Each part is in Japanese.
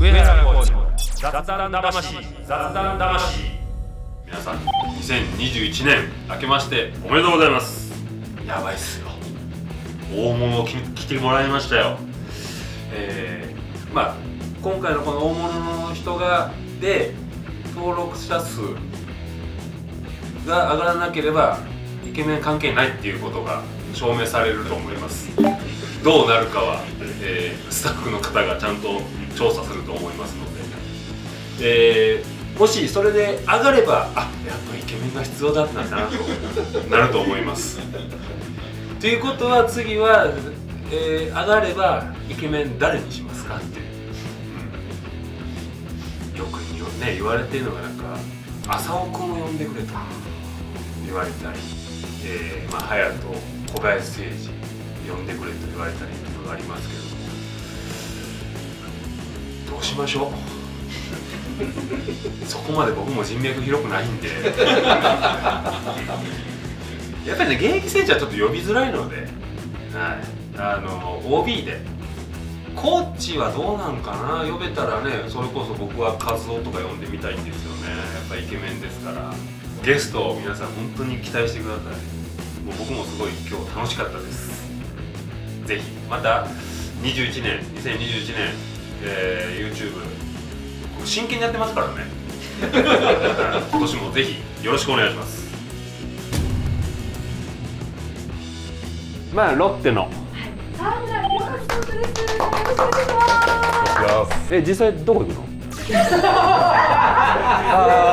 上原浩二の雑談魂雑談魂。皆さん2021年明けましておめでとうございます。やばいっすよ。大物をき来てもらいましたよ。えー、まあ今回のこの大物の人がで登録者数が上がらなければイケメン関係ないっていうことが証明されると思いますどうなるかは、えースタッフの方がちゃんと調査すると思いますので、えーもしそれで上がればあやっぱイケメンが必要だったんだなとなると思います。ということは次は、えー上がればイケメン誰にしますか？って、よくね言われてるのがなんか浅尾君を呼んでくれと言われたり、えーまあ、隼人小林誠司呼んでくれと言われたりというのがありますけれども。どうしましょう。そこまで僕も人脈広くないんで。やっぱりね現役選手はちょっと呼びづらいので、はい、あの OB で。コーチはどうなんかな？呼べたらねそれこそ僕はカズオとか呼んでみたいんですよね。やっぱイケメンですから。ゲストを皆さん本当に期待してください。もう僕もすごい今日楽しかったですぜひまた21年2021年、えー YouTube 僕真剣にやってますからね。今年もぜひよろしくお願いします。まあロッテの。え実際どこ行くの？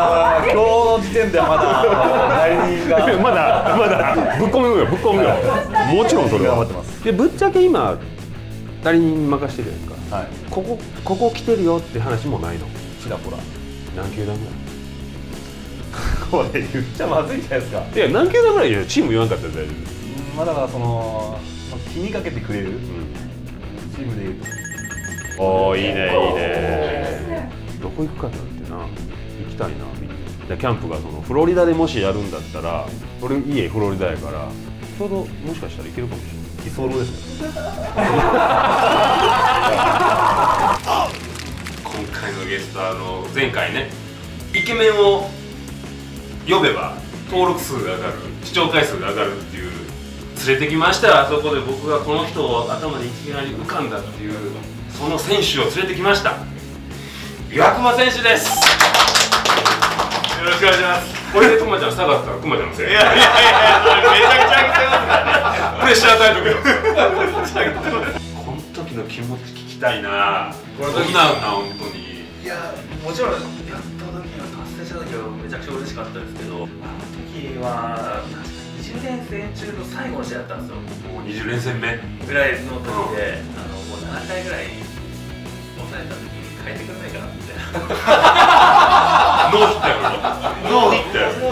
の時点ではまだ。代理人がまだまだ。ぶっ込むよぶっ込むよ。もちろんそれは。頑張ってます。でぶっちゃけ今誰に任してるやんか。はい。ここここ来てるよって話もないの。ちらほら。何球団ぐ これ言っちゃまずいじゃないですか。らいいや何球団ぐらいい。やチーム言わんかったら大丈まあだからその気にかけてくれる夫、チームでいうと。おおいいねいいね。どこ行くかなんてな。行きたいなキャンプがそのフロリダでもしやるんだったら俺家フロリダやからちょうどもしかしたら行けるかもしれない。居候ですね。今回のゲストはあの前回ねイケメンを呼べば登録数が上がる視聴回数が上がるっていう連れてきましたよあそこで僕がこの人を頭でいきなり浮かんだっていうその選手を連れてきました。岩隈選手ですよろしくお願いします。これでくまちゃん下がったらくまちゃんのせい。いやいやいやめちゃくちゃ上げてますからプレッシャー与えとくよこの時の気持ち聞きたいな。これどんなな本当にいやもちろんやった時は達成した時はめちゃくちゃ嬉しかったですけどあの時は確か20連戦中の最後の試合だったんですよ。もう20連戦目。ぐらいの時で、あのもう7回ぐらい抑えた時に変えてくれないかなみたいなどう切ったよどう切ったよ